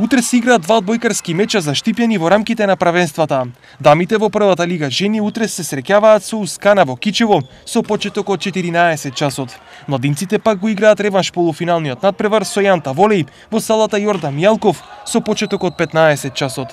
Утре се играат два одбојкарски меча заштипени во рамките на правенствата. Дамите во првата лига жени утре се среќаваат со Ускана во Кичево со почеток од 14 часот. Младинците пак го играат реванш полуфиналниот надпревар со Јанта Волеј во салата Јордан Јалков со почеток од 15 часот.